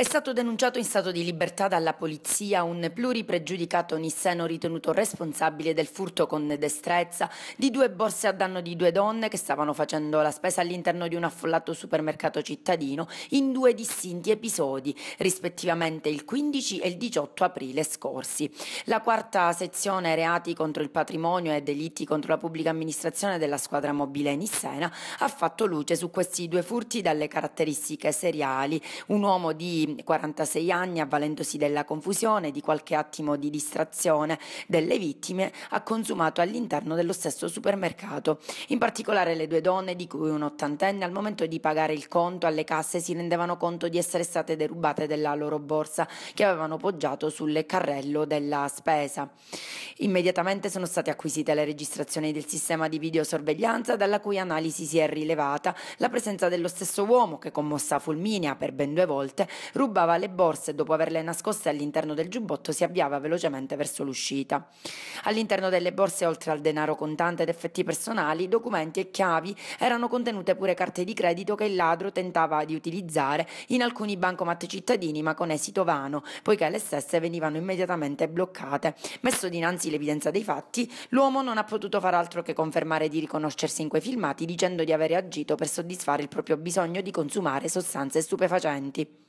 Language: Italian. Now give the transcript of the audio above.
È stato denunciato in stato di libertà dalla polizia un pluripregiudicato nisseno ritenuto responsabile del furto con destrezza di due borse a danno di due donne che stavano facendo la spesa all'interno di un affollato supermercato cittadino in due distinti episodi, rispettivamente il 15 e il 18 aprile scorsi. La quarta sezione reati contro il patrimonio e delitti contro la pubblica amministrazione della squadra mobile nissena ha fatto luce su questi due furti dalle caratteristiche seriali. Un uomo di 46 anni, avvalendosi della confusione di qualche attimo di distrazione delle vittime, ha consumato all'interno dello stesso supermercato. In particolare le due donne, di cui un ottantenne, al momento di pagare il conto alle casse si rendevano conto di essere state derubate della loro borsa che avevano poggiato sul carrello della spesa. Immediatamente sono state acquisite le registrazioni del sistema di videosorveglianza dalla cui analisi si è rilevata la presenza dello stesso uomo che con mossa fulminea per ben due volte rubava le borse e dopo averle nascoste all'interno del giubbotto si avviava velocemente verso l'uscita. All'interno delle borse, oltre al denaro contante ed effetti personali, documenti e chiavi, erano contenute pure carte di credito che il ladro tentava di utilizzare in alcuni bancomat cittadini ma con esito vano, poiché le stesse venivano immediatamente bloccate. Messo dinanzi l'evidenza dei fatti, l'uomo non ha potuto far altro che confermare di riconoscersi in quei filmati dicendo di avere agito per soddisfare il proprio bisogno di consumare sostanze stupefacenti.